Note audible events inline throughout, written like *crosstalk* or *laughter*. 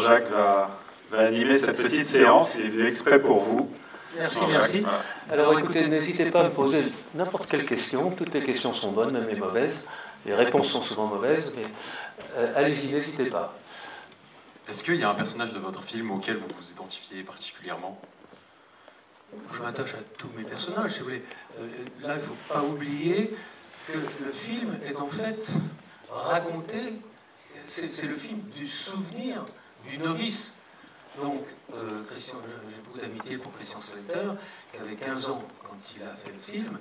Jean-Jacques va, va, animer cette petite séance. Il est venu exprès pour vous. Merci, merci. Alors écoutez, n'hésitez pas à me poser n'importe quelle question. Toutes les questions sont bonnes, même les mauvaises. Les réponses sont souvent mauvaises, mais euh, allez-y, n'hésitez pas. Est-ce qu'il y a un personnage de votre film auquel vous vous identifiez particulièrement? Je m'attache à tous mes personnages, si vous voulez. Euh, là, il ne faut pas oublier que le film est en fait raconté, c'est le film du souvenir du novice. Donc, euh, Christian, j'ai beaucoup d'amitié pour Christian Slater, qui avait 15 ans quand il a fait le film.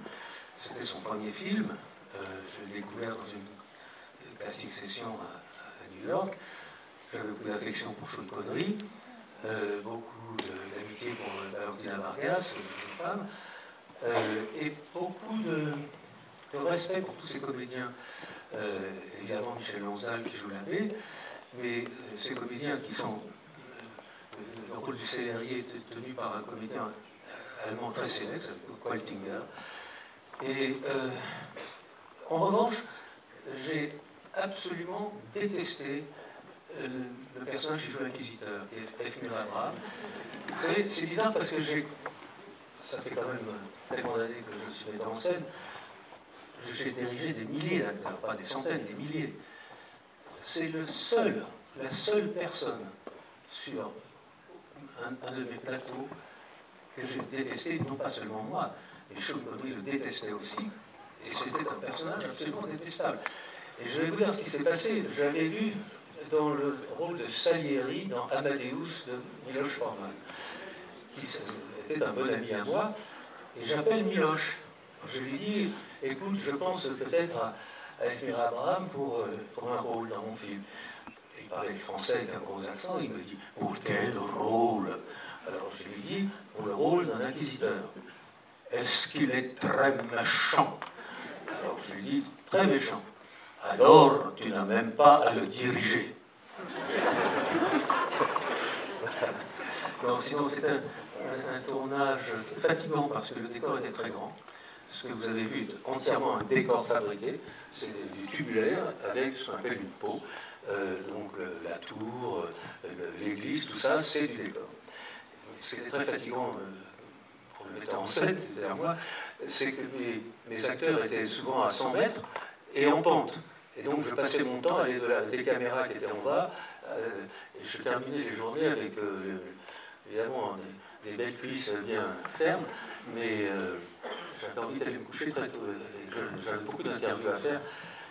C'était son premier film. Euh, je l'ai découvert dans une plastique session à New York. J'avais beaucoup d'affection pour Sean Connery, euh, beaucoup d'amitié pour Valentina Vargas, une femme, et beaucoup de, respect pour tous ces comédiens. Évidemment, Michel Lonsdal qui joue l'abbé, mais ces comédiens qui sont. le rôle du Célérier est tenu par un comédien allemand très célèbre, Qualtinger. Et en revanche, j'ai absolument détesté le personnage qui joue l'inquisiteur, F. Abraham. Vous savez, c'est bizarre parce que j'ai. Ça fait quand même tellement d'années que je suis metteur en scène. J'ai dirigé des milliers d'acteurs, pas des centaines, des milliers. C'est la seule personne sur un, de mes plateaux que j'ai détesté, non pas seulement moi, mais Sean Connery le détestait aussi, et c'était un personnage absolument détestable. Et je vais vous dire ce qui s'est passé. J'avais vu dans le rôle de Salieri dans Amadeus de Miloš Forman, qui était un bon ami à moi, et j'appelle Miloš. Je lui dis, écoute, je pense peut-être à, à Abraham pour, euh, pour, un rôle dans mon film. il parlait français avec un gros accent, il me dit, pour quel rôle? Alors je lui dis, pour le rôle d'un inquisiteur. Est-ce qu'il est très méchant? Alors je lui dis, très méchant. Alors tu n'as même pas à le diriger. sinon, c'est un, tournage fatigant parce que le décor était très grand. Ce que vous avez vu est entièrement un décor fabriqué. C'est du tubulaire avec ce qu'on appelle une peau. Euh, donc la tour, euh, l'église, tout ça, c'est du décor. C'était très fatigant euh, pour le mettre en scène, c'est-à-dire moi, c'est que mes, acteurs étaient souvent à 100 mètres et en pente. Et donc je passais mon temps à aller des caméras qui étaient en bas. Et je terminais les journées avec, évidemment, des, belles cuisses bien fermes, mais euh, j'avais envie d'aller me coucher très tôt. J'avais beaucoup d'interviews à faire,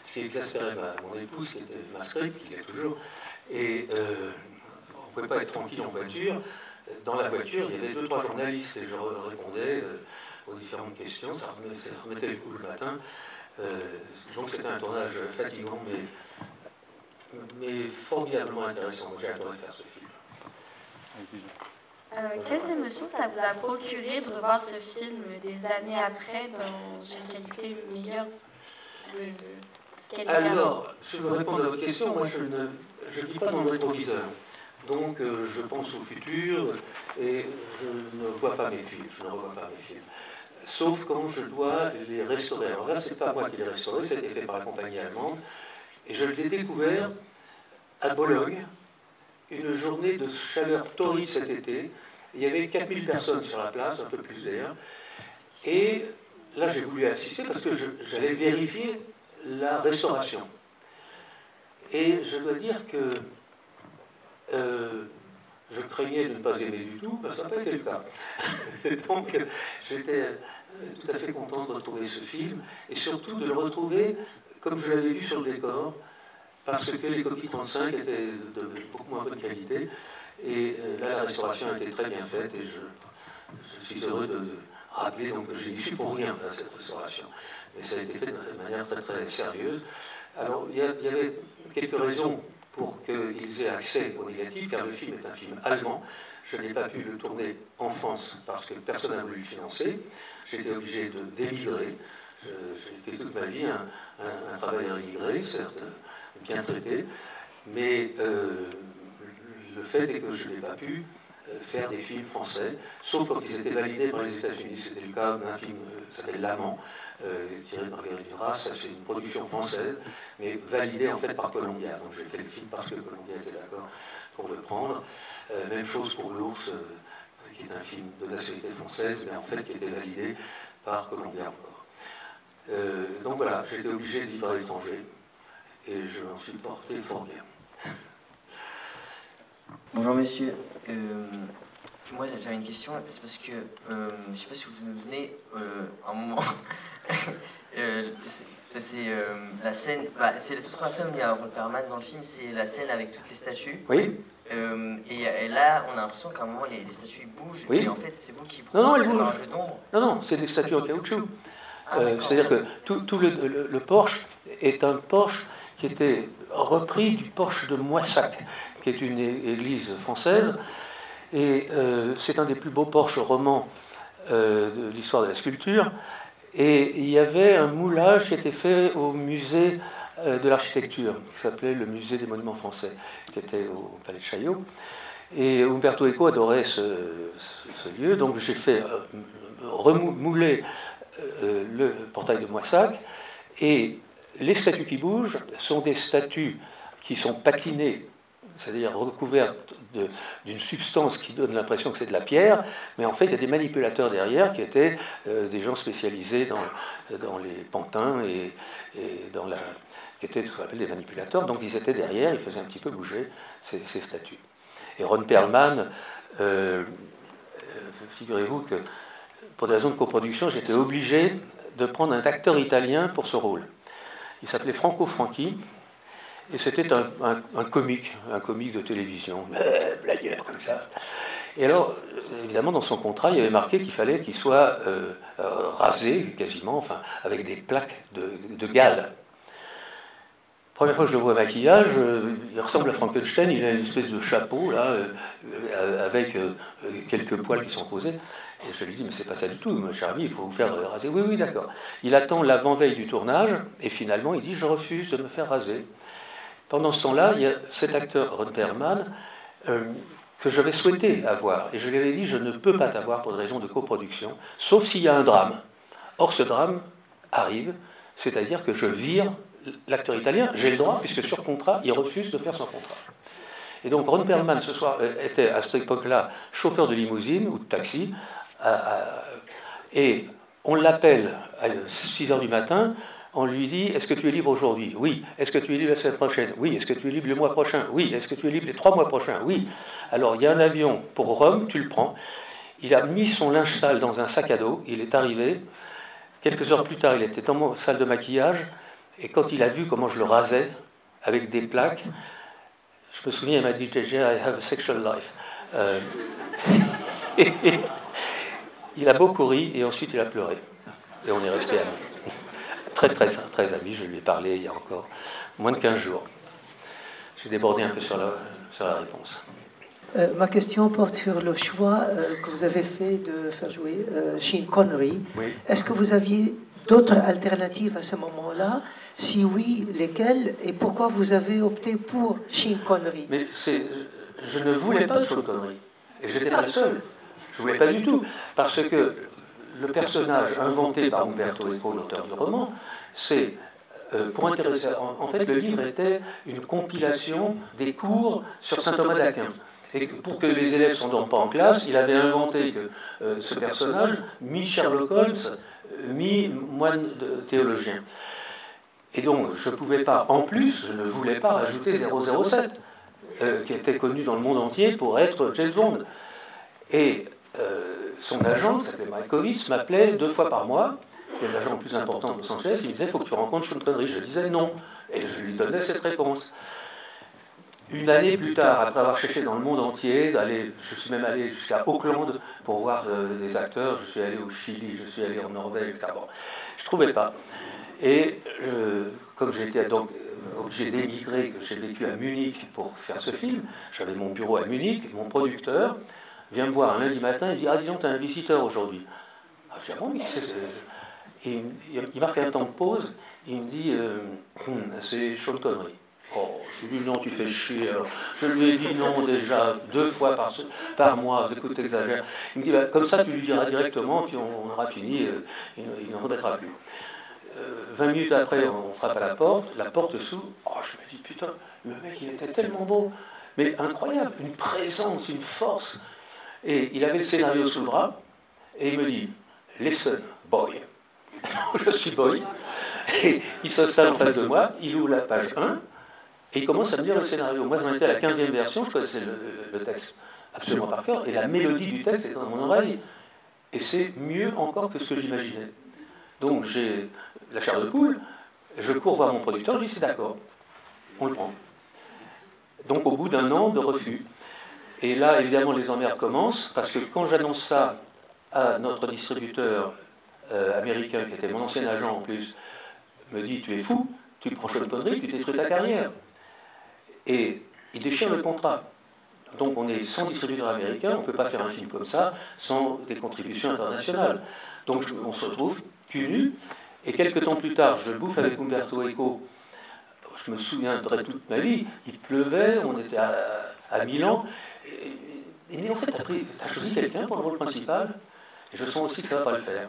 ce qui exaspérait mon épouse, qui était ma script, qui est toujours. Et on ne pouvait pas être tranquille en voiture. Dans la voiture, il y avait deux, trois journalistes et je répondais aux différentes questions. Ça remettait le coup le matin. Euh, donc c'était un tournage fatigant, mais, mais formidablement intéressant. J'ai adoré faire ce film. Euh, quelles émotions ça vous a procuré de revoir ce film des années après dans une qualité meilleure de ce qu'elle Alors, je veux répondre à votre question. Moi, je ne je vis pas dans le rétroviseur. Donc, euh, je pense au futur et je ne vois pas mes films. Je ne revois pas mes films sauf quand je dois les restaurer. Alors là, ce n'est pas moi qui les restauré, c'était fait par la compagnie allemande, et je l'ai découvert à Bologne, une journée de chaleur torride cet été. Il y avait 4000 personnes sur la place, un peu plus d'air, et là j'ai voulu assister parce que j'allais vérifier la restauration. Et je dois dire que euh, je craignais de ne pas aimer du tout, ben, ça n'a pas été le cas. *laughs* Donc j'étais euh, tout à fait content de retrouver ce film, et surtout de le retrouver comme je l'avais vu sur le décor, parce que les copies 35 étaient de beaucoup moins bonne qualité, et euh, là la restauration a été très bien faite, et je, suis heureux de rappeler donc, que j'ai dû pour rien à cette restauration. Mais ça a été fait de manière très très sérieuse. Alors il y, avait quelques raisons pour qu'ils aient accès au négatif, car le film est un film allemand. Je n'ai pas pu le tourner en France parce que personne n'a voulu le financer. J'étais obligé de d'émigrer. J'ai fait toute ma vie un, un, travailleur immigré, certes bien traité, mais euh, le fait est que je n'ai pas pu faire des films français, sauf quand ils étaient validés par les États-Unis. C'était le cas d'un film qui s'appelle L'Amant, tiré par Valérie Duras. C'est une production française, mais validée en fait par Columbia. Donc j'ai fait le film parce que Columbia était d'accord pour le prendre. même chose pour L'Ours, qui est un film de nationalité française, mais en fait qui était validé par Columbia encore. donc voilà, j'étais obligé de vivre à l'étranger et je suis porté fort bien. Bonjour monsieur. Euh, moi j'avais une question, c'est parce que euh, je ne sais pas si vous vous venez euh, un moment. *laughs* c'est la scène, bah, c'est la toute première scène où il y a Perman dans le film, c'est la scène avec toutes les statues. Oui. Et, là, on a l'impression qu'à un moment les, statues bougent. Oui. Et en fait, c'est vous qui non, non, elles bougent. Non, non, c'est des statues en caoutchouc. Ah, c'est-à-dire que tout, le, le, le, Porsche est un Porsche qui était repris du Porsche de Moissac, qui est une église française. Et euh, c'est un des plus beaux porches romans euh, de l'histoire de la sculpture. Et il y avait un moulage qui était fait au musée euh, de l'architecture, qui s'appelait le musée des monuments français, qui était au palais de Chaillot. Et Umberto Eco adorait ce, lieu, donc j'ai fait remouler le portail de Moissac. Et les statues qui bougent sont des statues qui sont patinées c'est-à-dire recouverte d'une substance qui donne l'impression que c'est de la pierre, mais en fait il y a des manipulateurs derrière qui étaient euh, des gens spécialisés dans, dans les pantins et, dans la, qui étaient ce qu'on appelle des manipulateurs, donc ils étaient derrière, ils faisaient un petit peu bouger ces, statues. Et Ron Perlman, euh, euh, figurez-vous que pour des raisons de coproduction, j'étais obligé de prendre un acteur italien pour ce rôle. Il s'appelait Franco Franchi, et c'était un, comique, un comique de télévision, blagueur comme ça. Et alors, évidemment, dans son contrat, il y avait marqué qu'il fallait qu'il soit euh, euh, rasé quasiment, enfin, avec des plaques de, de gale. Première fois que je le vois maquillage, euh, il ressemble à Frankenstein, il a une espèce de chapeau là, avec quelques poils qui sont posés. Et je lui dis, mais c'est pas ça du tout, mon cher il faut vous faire raser. Oui, oui, d'accord. Il attend l'avant-veille du tournage, et finalement, il dit, je refuse de me faire raser. Pendant ce temps-là, il y a cet acteur, Ron Perlman, euh, que j'avais souhaité avoir. Et je lui avais dit, je ne peux pas t'avoir pour des raisons de coproduction, sauf s'il y a un drame. Or, ce drame arrive, c'est-à-dire que je vire l'acteur italien, j'ai le droit, puisque sur contrat, il refuse de faire son contrat. Et donc, Ron Perlman, ce soir, euh, était à cette époque-là chauffeur de limousine ou de taxi, et on l'appelle à 6 h du matin on lui dit Est-ce que tu es libre aujourd'hui? Oui. Est-ce que tu es libre la semaine prochaine? Oui. Est-ce que tu es libre le mois prochain? Oui. Est-ce que tu es libre les trois mois prochains? Oui. Alors il y a un avion pour Rome, tu le prends. Il a mis son linge sale dans un sac à dos, il est arrivé. Quelques heures plus tard, il était dans mon salle de maquillage, et quand il a vu comment je le rasais, avec des plaques, je me souviens, il m'a dit I have a sexual life. Euh, *laughs* il a beaucoup ri, et ensuite il a pleuré. Et on est resté amis *laughs* très très très ami. Je lui ai parlé il y a encore moins de 15 jours. J'ai débordé un peu sur la, sur la réponse. Euh, ma question porte sur le choix euh, que vous avez fait de faire jouer euh, Sean Connery. Est-ce que vous aviez d'autres alternatives à ce moment-là? Si oui, lesquelles? Et pourquoi vous avez opté pour Sean Connery? Mais je ne voulais pas de Sean Connery. Et j'étais pas le seul. Je ne voulais pas du tout. Parce que le personnage inventé par Umberto Eco, l'auteur du roman, c'est euh, pour intéresser. En, fait, le livre était une compilation des cours sur saint Thomas d'Aquin. Et pour que les élèves ne s'endorment pas en classe, il avait inventé euh, ce personnage, mi-Sherlock Holmes, euh, mi-moine théologien. Et donc, je ne pouvais pas, en plus, je ne voulais pas rajouter 007, qui était connu dans le monde entier pour être James Bond. Et son agent, qui s'appelait m'appelait deux fois par mois, est l'agent plus important de Los Angeles, il me disait il faut que tu rencontres Sean Connery. Je disais non, et je lui donnais cette réponse. Une année plus tard, après avoir cherché dans le monde entier, je suis même allé jusqu'à Auckland pour voir euh, des acteurs, je suis allé au Chili, je suis allé en Norvège, etc. Je ne trouvais pas. Et euh, comme j'étais donc euh, obligé d'émigrer, que j'ai vécu à Munich pour faire ce film, j'avais mon bureau à Munich, et mon producteur, vient me voir un lundi matin et dit Ah, dis donc, tu as un visiteur aujourd'hui. Ah, je dis Ah bon, Et il, marque un temps de pause, il me dit euh, hum, C'est Sean Connery. Oh, je lui dit non, tu fais chier. Je lui ai dit non déjà deux fois par, par mois, écoute, t'exagères. Il me dit, bah, comme ça, tu lui diras directement, puis on, aura fini, euh, il, n'en remettra plus. 20 minutes après, on frappe à la porte, la porte s'ouvre. Oh, je me dis, putain, le mec, il était tellement beau, mais incroyable, une présence, une force. Et il avait le scénario sous le bras, et il me dit, listen, boy. *laughs* je suis boy. Et il s'installe en face de moi, il ouvre la page 1, et il commence à me dire le scénario. Moi, j'en étais à la 15e version, je connaissais le, texte absolument par cœur, et la mélodie du texte est dans mon oreille. Et c'est mieux encore que ce que j'imaginais. Donc j'ai la chair de poule, je cours voir mon producteur, je dis c'est d'accord, on le prend. Donc au bout d'un an de refus, et là évidemment les emmerdes commencent, parce que quand j'annonce ça à notre distributeur euh, américain, qui était mon ancien agent en plus, me dit tu es fou, tu prends Sean Connery, tu détruis ta carrière. Et il déchire le contrat. Donc on est sans distributeur américain, on ne peut pas faire un film comme ça sans des contributions internationales. Donc on se retrouve cul nu, et quelques temps plus tard, je bouffe avec Umberto Eco. Je me souviendrai toute ma vie, il pleuvait, on était à, Milan. Il dit, en fait, tu as, choisi quelqu'un pour le rôle principal, et je sens aussi que ça va pas le faire.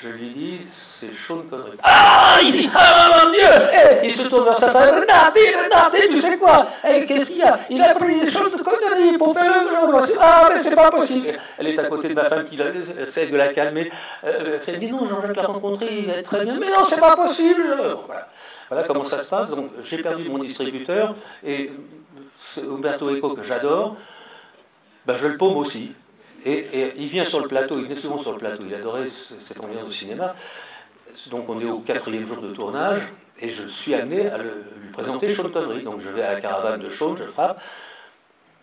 Je lui dis, c'est Sean Connery. Ah Il dit, ah mon Dieu et Il se tourne vers sa femme, regardez, regardez, tu sais quoi Et qu'est-ce qu'il y a Il a pris Sean Connery pour faire le Ah, mais c'est pas possible Elle est à côté de ma femme qui essaie de la calmer. Euh, elle dit, non, Jean-Jacques l'a rencontré, il être très bien. Mais non, c'est pas possible voilà. voilà comment ça se passe. Donc, j'ai perdu mon distributeur, et Umberto Eco, que j'adore, ben, je le paume aussi. Et, il vient sur le plateau, il venait souvent sur le plateau, il adorait cette ambiance au cinéma. Donc on est au quatrième jour de tournage, et je suis amené à lui présenter Sean Connery. Donc je vais à la caravane de Sean, je frappe,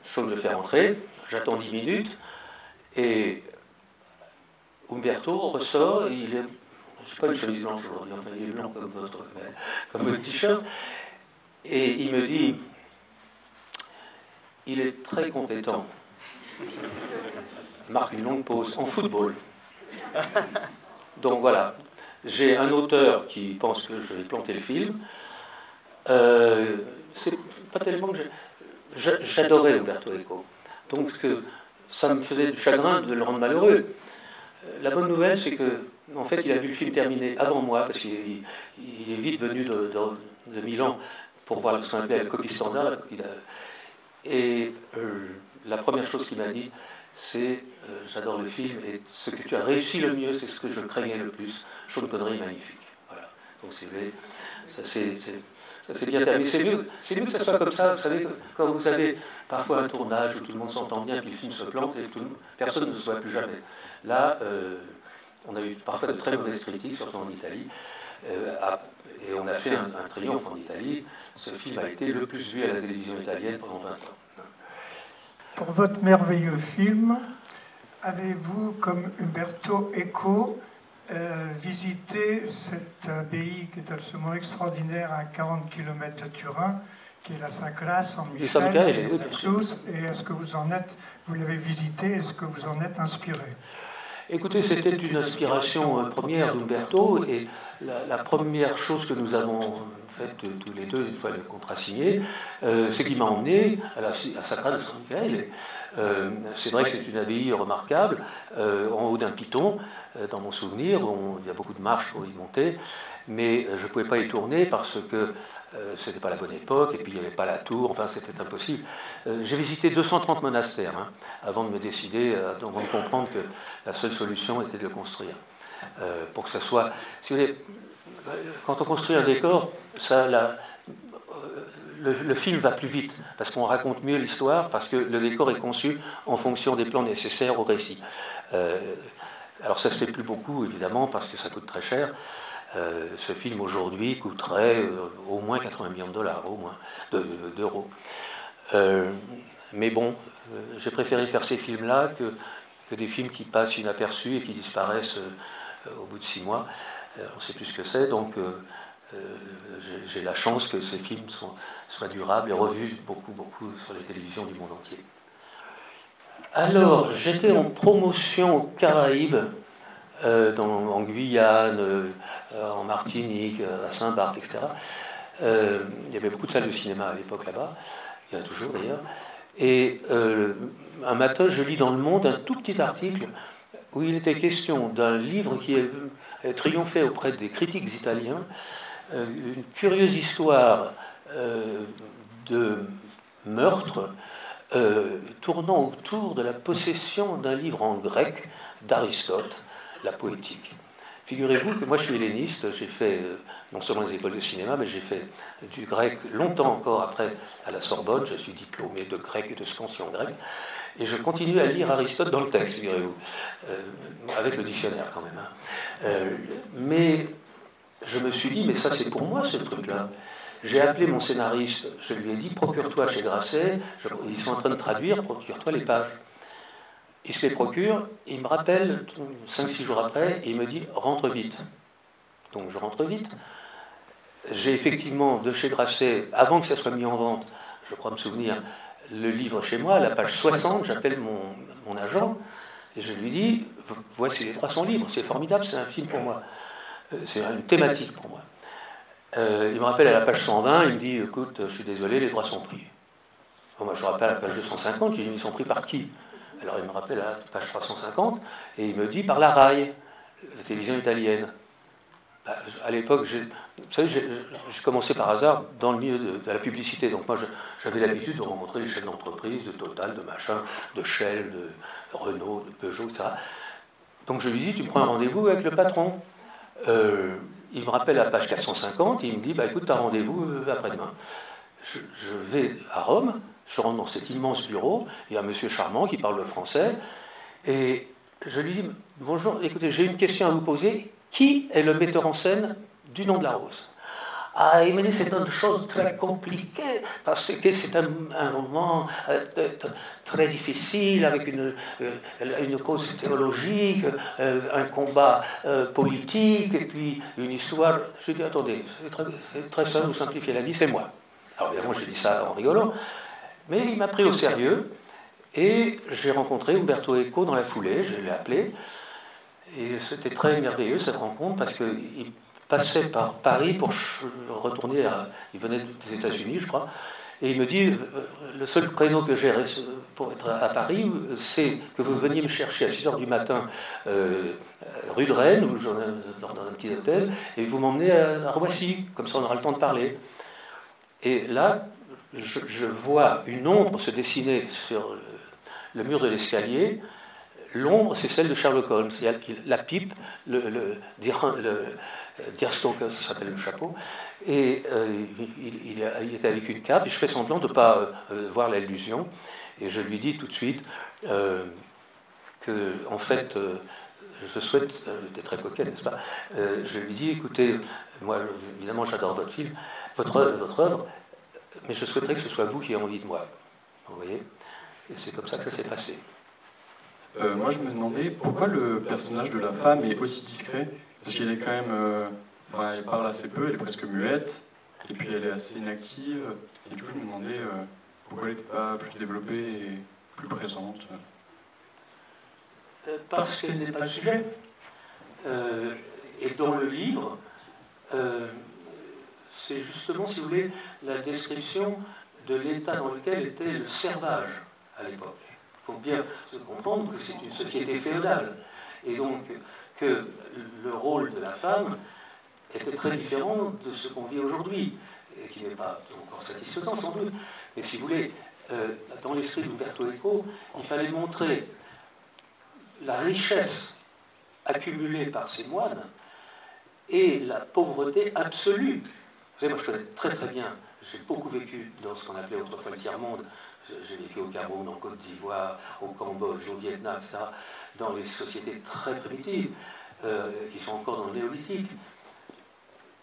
Sean le fait rentrer, j'attends 10 minutes, et Umberto ressort, il est, je ne pas une chemise blanche aujourd'hui, enfin il est blanc comme votre, comme votre t-shirt, et il me dit, il est très compétent marque une longue pause en football. *laughs* Donc voilà, j'ai un auteur qui pense que je vais planter le film. Euh, c'est pas tellement que j'adorais Umberto Eco. Donc ça me faisait du chagrin de le rendre malheureux. La bonne nouvelle, c'est que en fait, il a vu le film terminé avant moi, parce qu'il est vite venu de, Milan pour voir ce qu'on appelle la copie standard. Et euh, la première chose qu'il m'a dit, c'est euh, j'adore le film et ce que tu as réussi le mieux, c'est ce que je craignais le plus. Sean Connery magnifique. Voilà. Donc c'est ça c'est bien terminé. C'est mieux, que ça soit comme ça. Vous savez, quand vous avez parfois un tournage où tout le monde s'entend bien, puis le film se plante et tout, personne ne se voit plus jamais. Là, euh, on a eu parfois de très mauvaises critiques, surtout en Italie. Euh, et on a fait un, un triomphe en Italie. Ce film a été le plus vu à la télévision italienne pendant 20 ans. Pour votre merveilleux film, avez-vous, comme Umberto Eco, euh, visité cette abbaye qui est absolument extraordinaire à 40 km de Turin, qui est la Saint-Classe en Michel et est-ce que vous en êtes, vous l'avez visité, est-ce que vous en êtes inspiré? Écoutez, c'était une inspiration euh, première d'Umberto, et la, première chose que nous avons fait tous les deux, une fois le contrat signé, euh, c'est qu'il m'a emmené à la Sacra de San Michel. Euh, c'est vrai que c'est une abbaye remarquable, euh, en haut d'un piton, dans mon souvenir, il y a beaucoup de marches pour y monter, mais je ne pouvais pas y tourner parce que ce n'était pas la bonne époque, et puis il n'y avait pas la tour, enfin c'était impossible. J'ai visité 230 monastères hein, avant de me décider, avant de comprendre que la seule solution était de le construire. pour que ça soit, quand on construit un décor, ça, le, film va plus vite, parce qu'on raconte mieux l'histoire, parce que le décor est conçu en fonction des plans nécessaires au récit. Euh, alors ça se fait plus beaucoup, évidemment, parce que ça coûte très cher. Euh, ce film aujourd'hui coûterait euh, au moins 80 millions de dollars, au moins, d'euros. mais bon, j'ai préféré faire ces films-là que, que, des films qui passent inaperçus et qui disparaissent au bout de six mois. On ne sait plus ce que c'est, donc euh, j'ai la chance que ces films soient, durables et revus beaucoup, beaucoup sur les télévisions du monde entier. Alors, j'étais en promotion aux Caraïbes, euh, en Guyane, euh, en Martinique, à Saint-Barth, etc. Euh, il y avait beaucoup de salles de cinéma à l'époque là-bas, il y en a toujours d'ailleurs. Et euh, un matin, je lis dans Le Monde un tout petit article où il était question d'un livre qui a triomphé auprès des critiques italiens, une curieuse histoire de meurtre tournant autour de la possession d'un livre en grec d'Aristote, la poétique. Figurez-vous que moi je suis helléniste, j'ai fait euh, non seulement les écoles de cinéma, mais j'ai fait du grec longtemps encore après à la Sorbonne, je suis diplômé de grec et de scansion grec, et je continue à lire Aristote dans le texte, figurez-vous, euh, avec le dictionnaire quand même. Hein. Euh, mais je me suis dit, mais ça c'est pour moi ce truc-là. J'ai appelé mon scénariste, je lui ai dit, procure-toi chez Grasset, ils sont en train de traduire, procure-toi les pages. Il se les procure, il me rappelle 5-6 jours après, et il me dit rentre vite. Donc je rentre vite. J'ai effectivement de chez Grasset, avant que ça soit mis en vente, je crois me souvenir, le livre chez moi, à la page 60, j'appelle mon, agent et je lui dis voici les droits sont libres, c'est formidable, c'est un film pour moi, euh, c'est une thématique pour moi. Euh, il me rappelle à la page 120, il me dit écoute, je suis désolé, les droits sont pris. moi je rappelle à la page 250, je lui dis ils sont pris par qui? Alors il me rappelle à la page 350, et il me dit par la RAI, la télévision italienne. Bah, à l'époque, vous savez, j'ai commencé par hasard dans le milieu de, la publicité. Donc moi, j'avais l'habitude de rencontrer les chefs d'entreprise, de Total, de machin, de Shell, de Renault, de Peugeot, etc. Donc je lui dis, tu prends un rendez-vous avec le patron. Euh, il me rappelle à page 450, il me dit, bah, écoute, tu as rendez-vous euh, après-demain. je, vais à Rome, je rentre dans cet immense bureau, il y a un monsieur charmant qui parle le français, et je lui dis Bonjour, écoutez, j'ai une question à vous poser. Qui est le metteur en scène du nom de la rose? Ah, dit c'est une chose très compliquée parce que c'est un, un, roman euh, très difficile avec une, euh, une cause théologique, euh, un combat politique et puis une histoire. Je dis attendez, c'est très, simple, vous simplifiez la vie, c'est moi. Alors évidemment, je dis ça en rigolant. Mais il m'a pris au sérieux et j'ai rencontré Umberto Eco dans la foulée, je l'ai appelé. Et c'était très merveilleux cette rencontre parce qu'il passait par Paris pour retourner. Il venait des États-Unis, je crois. Et il me dit euh, le seul créneau que j'ai pour être à Paris, c'est que vous veniez me chercher à 6 h du matin euh, rue de Rennes, dans un petit hôtel, et vous m'emmenez à Roissy, comme ça on aura le temps de parler. Et là, je, vois une ombre se dessiner sur le, mur de l'escalier. L'ombre, c'est celle de Sherlock Holmes. Il a la pipe, le, le, ça s'appelle le chapeau, et euh, il, il, était avec une cape, et je fais semblant de ne pas euh, voir l'illusion, et je lui dis tout de suite euh, que, en fait, je souhaite, j'étais très coquette, n'est-ce pas? Je lui dis, écoutez, moi, évidemment, j'adore votre film, votre, votre œuvre, mais je souhaiterais que ce soit vous qui ayez envie de moi. Vous voyez? Et c'est comme ça que ça s'est passé. Euh, moi, je me demandais pourquoi le personnage de la femme est aussi discret. Parce qu'elle est quand même. Euh, elle parle assez peu, elle est presque muette, et puis elle est assez inactive. Et du coup, je me demandais euh, pourquoi elle n'était pas plus développée et plus présente. Parce qu'elle n'est pas le sujet. et dans le livre, c'est justement, si vous voulez, la description de l'état dans lequel était le servage à l'époque. Il faut bien se comprendre que c'est une société féodale. Et donc que le rôle de la femme était très différent de ce qu'on vit aujourd'hui, et qui n'est pas encore satisfaisant sans doute. Mais si vous voulez, euh, dans l'esprit d'Umberto Eco, il fallait montrer la richesse accumulée par ces moines et la pauvreté absolue vous savez, moi je connais très très bien, j'ai beaucoup vécu dans ce qu'on appelait autrefois le tiers-monde. J'ai vécu au Cameroun, en Côte d'Ivoire, au Cambodge, au Vietnam, etc., dans les sociétés très primitives, euh, qui sont encore dans le néolithique.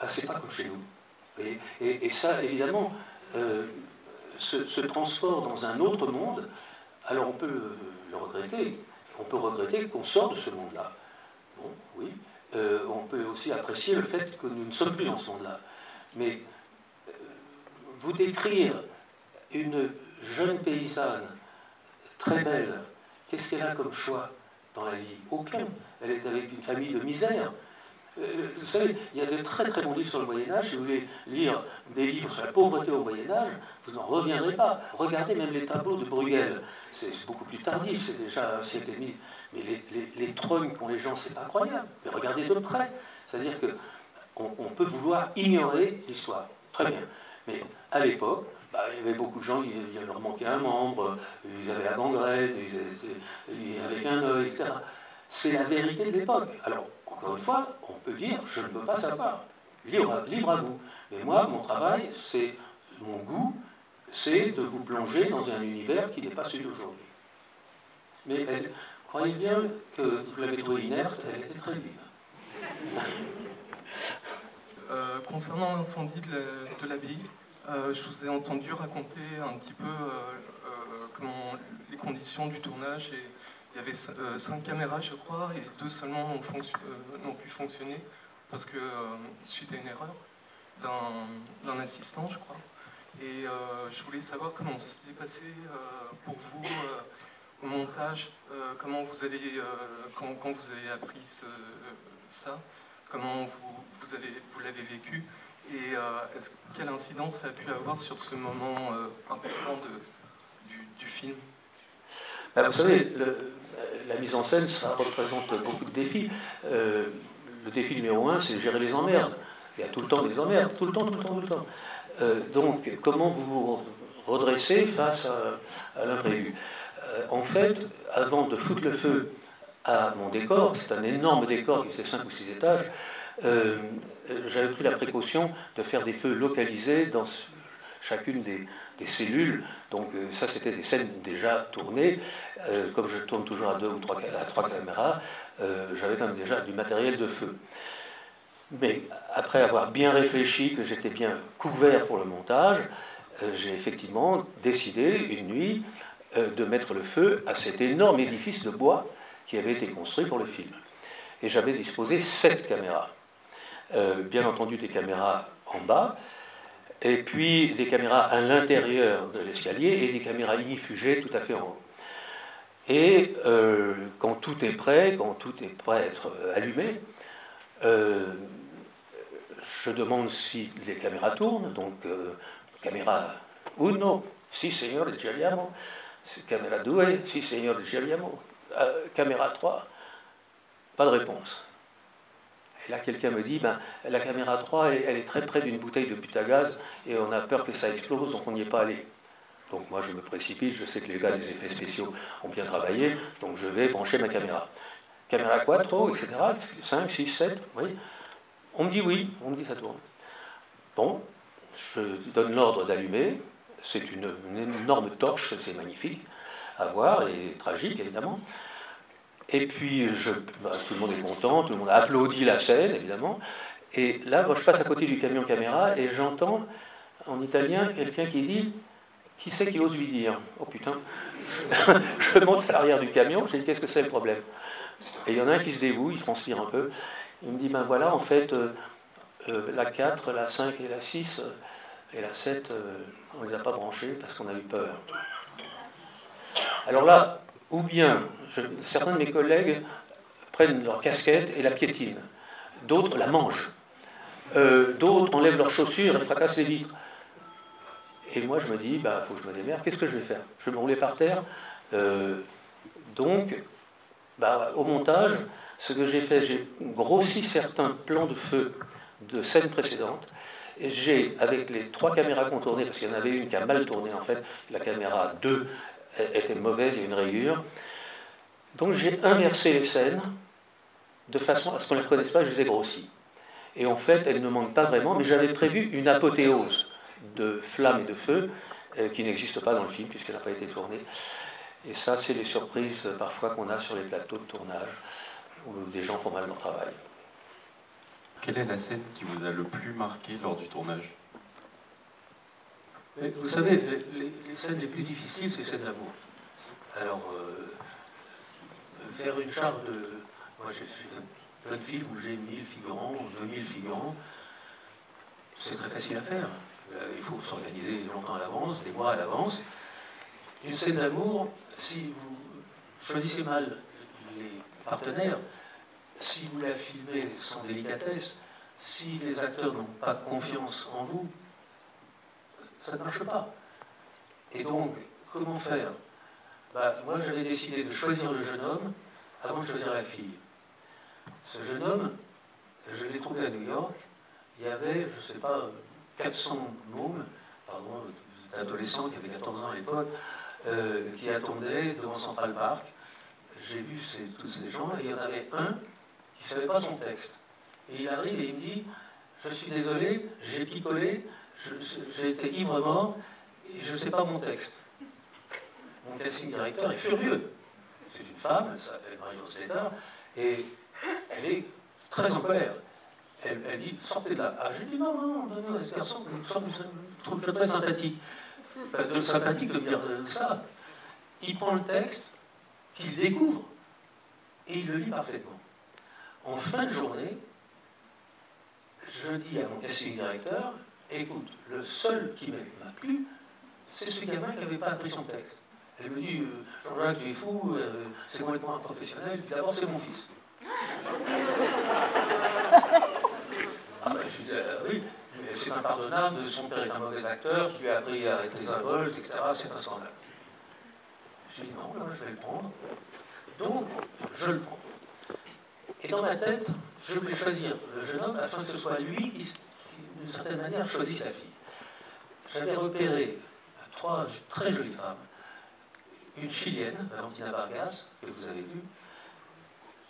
Ah, c'est pas comme chez nous. Et, ça, évidemment, euh, transport dans un autre monde, alors on peut le, regretter. On peut regretter qu'on sorte de ce monde-là. Bon, oui. Euh, on peut aussi apprécier le fait que nous ne sommes plus dans ce monde-là. Mais euh, vous décrire une jeune paysanne très belle, qu'est-ce qu'elle a comme choix dans la vie? Aucun. Elle est avec une famille de misère. Euh, vous savez, il y a de très très bons livres sur le Moyen Âge. Si vous voulez lire des livres sur la pauvreté au Moyen Âge, vous n'en reviendrez pas. Regardez même les tableaux de Bruegel. C'est beaucoup plus tardif, c'est déjà un siècle et demi. Mais les, les, trognes qu'ont les gens, c'est incroyable. Mais regardez de près. C'est-à-dire qu'on on peut vouloir ignorer l'histoire. Très bien. Mais à l'époque, bah, il y avait beaucoup de gens, il, leur manquait un membre, ils avaient la gangrène, ils, avaient qu'un œil, etc. C'est la vérité de l'époque. Alors, encore une fois, on peut dire, je ne veux pas savoir. Libre, libre à vous. Mais moi, mon travail, c'est mon goût, c'est de vous plonger dans un univers qui n'est pas celui d'aujourd'hui. Mais elle, croyez bien que vous l'avez trouvée inerte, elle était très vive. Euh, concernant l'incendie de l'abbaye, euh, je vous ai entendu raconter un petit peu euh, comment les conditions du tournage. Et il y avait cinq caméras, je crois, et deux seulement n'ont pu fonctionner parce que suite à une erreur d'un assistant, je crois. Et je voulais savoir comment s'était passé pour vous au montage, comment vous avez, quand, vous avez appris ça, comment vous, vous l'avez vécu et euh, quelle incidence ça a pu avoir sur ce moment euh, important du, film? Bah, Vous savez, la mise en scène, ça représente beaucoup de défis. Euh, le défi numéro un, c'est gérer les emmerdes. Il y a tout le temps des emmerdes, tout le temps, tout le temps, tout le temps. donc, comment vous vous redressez face à, à l'imprévu? En fait, avant de foutre le feu à mon décor, c'est un énorme décor qui fait 5 ou 6 étages, euh, j'avais pris la précaution de faire des feux localisés dans chacune des, cellules. Donc euh, ça, c'était des scènes déjà tournées. Euh, comme je tourne toujours à deux ou trois caméras, j'avais quand même déjà du matériel de feu. Mais après avoir bien réfléchi, que j'étais bien couvert pour le montage, j'ai effectivement décidé une nuit de mettre le feu à cet énorme édifice de bois qui avait été construit pour le film. Et j'avais disposé sept caméras. Euh, bien entendu des caméras en bas, et puis des caméras à l'intérieur de l'escalier et des caméras ignifugées tout à fait en haut. Et euh, quand tout est prêt, quand tout est prêt à être allumé, euh, je demande si les caméras tournent, donc caméra 1, si signor giriamo, caméra 2, si signor giriamo, caméra 3, pas de réponse. Et là, quelqu'un me dit, ben, la caméra 3, elle, est très près d'une bouteille de butagaz et on a peur que ça explose, donc on n'y est pas allé. Donc moi, je me précipite, je sais que les gars des effets spéciaux ont bien travaillé, donc je vais brancher ma caméra. Caméra 4, etc., 5, 6, 7, oui. On me dit oui, on me dit ça tourne. Bon, je donne l'ordre d'allumer, c'est une, une énorme torche, c'est magnifique à voir et tragique évidemment. Et puis, je, bah, tout le monde est content, tout le monde applaudit la scène, évidemment. Et là, je passe à côté du camion caméra et j'entends en italien quelqu'un qui dit Qui c'est qui ose lui dire? Oh putain *laughs* Je monte à l'arrière du camion, je dis Qu'est-ce que c'est le problème? Et il y en a un qui se dévoue, il transpire un peu. Il me dit Ben voilà, en fait, euh, euh, la 4, la 5 et la 6 euh, et la 7, on ne les a pas branchées parce qu'on a eu peur. Alors là, ou bien certains de mes collègues prennent leur casquette et la piétinent, d'autres la mangent, euh, d'autres enlèvent leurs chaussures et fracassent les vitres. Et moi, je me dis, il bah, faut que je me démerde, qu'est-ce que je vais faire? Je vais me rouler par terre. Euh, donc, bah, au montage, ce que j'ai fait, j'ai grossi certains plans de feu de scènes précédentes. J'ai, avec les trois caméras contournées, parce qu'il y en avait une qui a mal tourné en fait, la caméra 2 était mauvaise, il y a une rayure. Donc j'ai inversé les scènes de façon à ce qu'on ne les reconnaisse pas, je les ai grossies. Et en fait, elles ne manquent pas vraiment, mais j'avais prévu une apothéose de flammes et de feu euh, qui n'existe pas dans le film puisqu'elle n'a pas été tournée. Et ça, c'est les surprises euh, parfois qu'on a sur les plateaux de tournage où des gens font mal leur travail. Quelle est la scène qui vous a le plus marqué lors du tournage? Vous savez, les, scènes les plus difficiles, c'est les scènes d'amour. Alors, euh, faire une charge de. Moi, j'ai fait plein de films où j'ai 1000 figurants, 2000 figurants. C'est très facile à faire. Euh, il faut s'organiser longtemps à l'avance, des mois à l'avance. Une scène d'amour, si vous choisissez mal les partenaires, si vous la filmez sans délicatesse, si les acteurs n'ont pas confiance en vous, ça ne marche pas. Et donc, comment faire? Bah, Moi, j'avais décidé de choisir le jeune homme avant de choisir la fille. Ce jeune homme, je l'ai trouvé à New York, il y avait, je ne sais pas, 400 mômes, pardon, adolescents qui avaient 14 ans à l'époque, euh, qui attendaient devant Central Park. J'ai vu tous ces gens et il y en avait un qui ne savait pas son texte. Et il arrive et il me dit Je suis désolé, j'ai picolé, j'ai été ivre mort et je ne sais pas mon texte. Mon casting directeur est furieux. C'est une femme, elle s'appelle Marie-Josée et elle est très en colère. Elle, dit sortez de là. Ah, j'ai dit non, non, non, non, ce garçon, je trouve très sympathique. de, sympathique de me dire ça. Il prend le texte qu'il découvre et il le lit parfaitement. En fin de journée, je dis à mon casting directeur écoute, le seul qui m'a plu, c'est ce gamin qui n'avait pas appris son texte. Elle me dit euh, Jean-Jacques, tu es fou, euh, c'est complètement professionnel, d'abord c'est mon fils. Ah ben, je dis, euh, oui, c'est impardonnable, son père est un mauvais acteur, qui lui a appris à arrêter les involtes, etc. C'est un scandale. Je dis, non, là, je vais le prendre. Donc, je le prends. Et dans ma tête, je voulais choisir le jeune homme afin que ce soit lui qui, d'une certaine manière, choisisse sa fille. J'avais repéré trois très jolies femmes. Une chilienne, Valentina Vargas, que vous avez vue,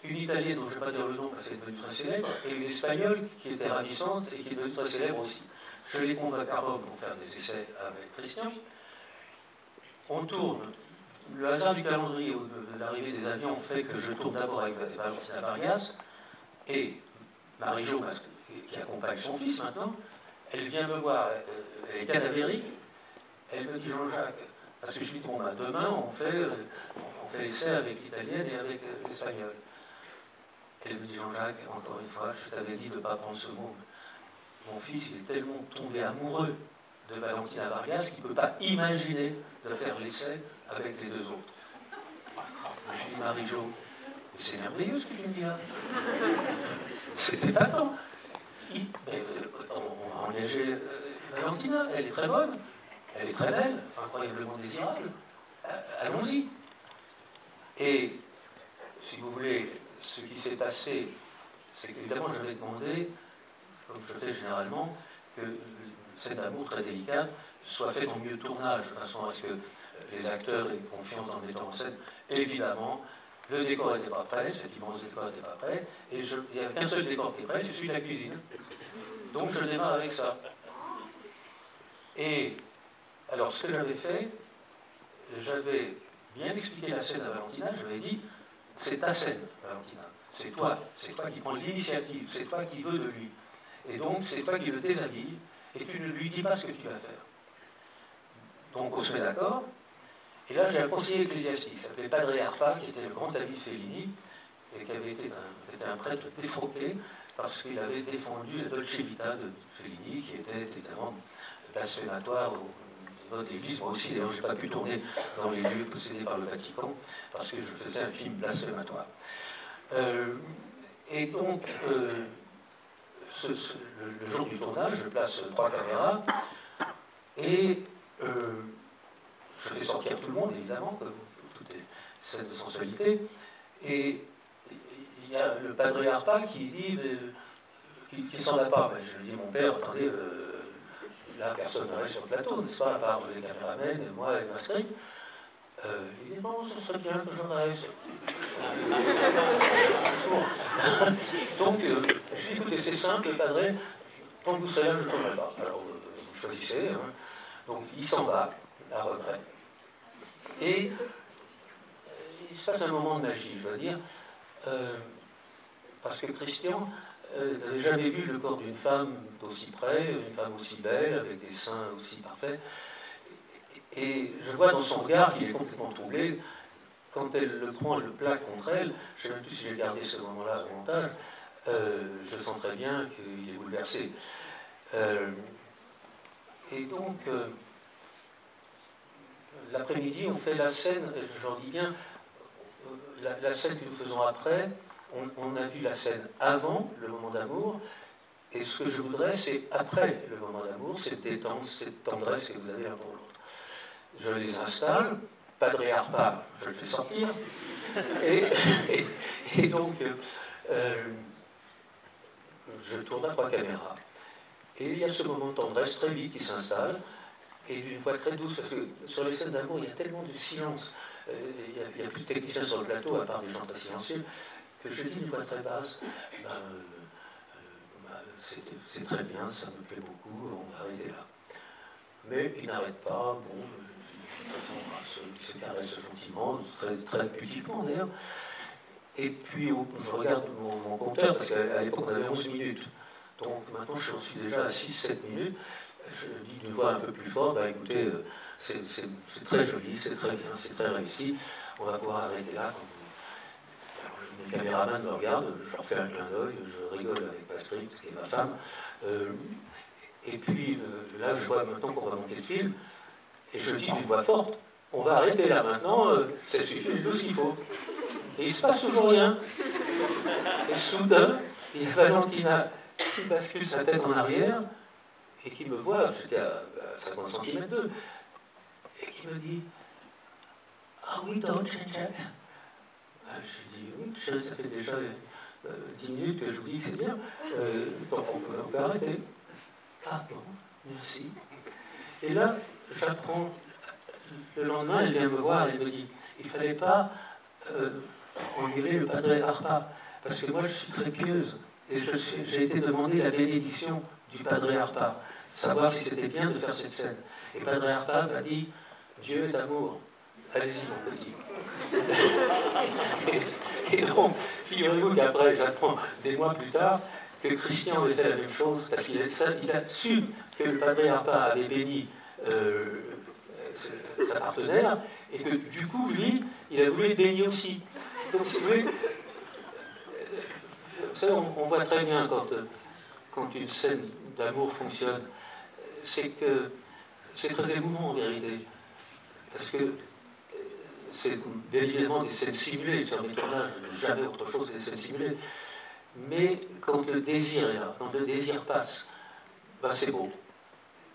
une italienne dont je ne vais pas dire le nom parce qu'elle est devenue très célèbre, et une espagnole qui était ravissante et qui est devenue très célèbre aussi. Je les convainc à Rome pour faire des essais avec Christian. On tourne. Le hasard du calendrier de l'arrivée des avions fait que je tourne d'abord avec Valentina Vargas et Marie-Jo, qui accompagne son fils maintenant. Elle vient me voir, elle est cadavérique. Elle me dit Jean-Jacques, parce que je lui dis bon, ben, demain on fait, on fait l'essai avec l'italienne et avec l'espagnol. Elle me dit Jean-Jacques, encore une fois, je t'avais dit de ne pas prendre ce mot. Mon fils, il est tellement tombé amoureux de Valentina Vargas qu'il ne peut pas imaginer de faire l'essai avec les deux autres. Je lui dis Marie-Jo, c'est merveilleux ce que tu me dis là. C'était pas tant. Euh, on a engagé euh, Valentina, elle est très bonne, elle est très belle, incroyablement désirable. Euh, allons-y. Et, si vous voulez, ce qui s'est passé, c'est qu'évidemment, j'avais demandé, comme je fais généralement, que cet amour très délicat soit fait en mieux tournage, de façon à ce que les acteurs aient confiance dans le metteur en scène. Évidemment, le décor n'était pas prêt, cet immense décor n'était pas prêt, et il n'y a qu'un seul décor qui est prêt, c'est celui de la cuisine. Donc je démarre avec ça. Et alors ce que j'avais fait, j'avais bien expliqué la scène à Valentina, je lui ai dit, c'est ta scène, Valentina. C'est toi. C'est toi qui prends l'initiative. C'est toi qui veux de lui. Et donc, c'est toi qui le déshabille. Et tu ne lui dis pas ce que tu vas faire. Donc, on se met d'accord. Et là, j'ai un conseiller ecclésiastique, qui s'appelait Padre Arpa, qui était le grand ami de Fellini, et qui avait été un, prêtre défroqué, parce qu'il avait défendu la Dolce Vita de Fellini, qui était évidemment blasphématoire de l'Église. Moi aussi, d'ailleurs, je n'ai pas pu tourner dans les lieux possédés par le Vatican parce que je faisais un film blasphématoire. Euh, et donc, euh, le, jour du tournage, je place trois caméras et euh, je fais sortir tout le monde, évidemment, comme toutes les scènes de sensualité. Et il y a le padre Arpa qui dit qui, qui s'en va pas. je lui dis, mon père, attendez, là, personne ne reste sur le plateau, n'est-ce pas, à part les caméramens, et moi et ma script. Euh, il dit bon, ce serait bien que je reste. *laughs* Donc, euh, je dis écoutez, c'est simple, padré, tant que vous savez, je ne tournerai pas. Alors, euh, vous choisissez. Hein. Donc, il s'en va, à regret. Et il se passe un moment de magie, je veux dire, parce que Christian euh, n'avait jamais vu le corps d'une femme d'aussi près, une femme aussi belle, avec des seins aussi parfaits. Et je vois dans son regard qu'il est complètement troublé. Quand elle le prend, elle le plaque contre elle. Je ne sais même plus si j'ai gardé ce moment-là au montage. Euh, je sens très bien qu'il est bouleversé. Euh, et donc, l'après-midi, on fait la scène, j'en dis bien, la, scène que nous faisons après, on, a vu la scène avant le moment d'amour, et ce que je voudrais, c'est après le moment d'amour, cette cette tendresse que vous avez l'un pour l'autre. Je les installe, Padre Arpa, je le fais sortir, *laughs* et, donc euh, je tourne à trois caméras. Et il y a ce moment de tendresse très vite qui s'installe, et d'une voix très douce, parce que sur les scènes d'amour, il y a tellement de silence, euh, il n'y a, plus de techniciens sur le plateau, à part des gens très silencieux, que je dis d'une voix très basse, ben, euh, euh, ben, c'est très bien, ça me plaît beaucoup, on va arrêter là. Mais il n'arrête pas, bon, il se, caresse gentiment, très, très pudiquement d'ailleurs. Et puis je regarde mon, compteur, parce qu'à l'époque on avait 11 minutes. Donc maintenant je suis déjà à 6-7 minutes je dis d'une voix un peu plus forte, bah écoutez, euh, c'est très joli, c'est très bien, c'est très réussi, on va pouvoir arrêter là. Les caméramans me regardent, je leur fais un clin d'œil, je rigole avec Patrick, qui est ma femme. Euh, et puis euh, là, je vois maintenant qu'on va monter le film, et je dis d'une voix forte, on va arrêter là maintenant, ça suffit, je dis ce qu'il faut. Et il se passe toujours rien. Et soudain, il y a Valentina qui bascule sa tête en arrière, et qui me voit, j'étais à, 50 cm d'eux, et qui me dit Ah oui, don't change ah, Je dis Oui, ça fait déjà 10 euh, minutes que je vous dis que c'est bien, euh, donc on peut, arrêter. Ah bon, merci. Et là, j'apprends, le lendemain, elle vient me voir et me dit Il ne fallait pas euh, engueuler le padre Harpa, parce que moi je suis très pieuse, et j'ai été demander la bénédiction du Padre Harpa, savoir si c'était bien de faire cette scène. Et Padre Harpa m'a dit Dieu est amour. Allez-y, mon petit. *laughs* et, donc, figurez-vous qu'après, j'apprends des mois plus tard que Christian avait fait la même chose, parce qu'il a, a, su que le Padre Harpa avait béni euh, sa partenaire, et que du coup, lui, il a voulu bénir aussi. Donc, si vous voulez, ça, on, voit très bien quand, quand une scène d'amour fonctionne, c'est que c'est très émouvant en vérité. Parce que euh, c'est évidemment des scènes simulées, sur mes tournages, jamais autre chose que des scènes simulées. Mais quand le désir est là, quand le désir passe, ben c'est beau.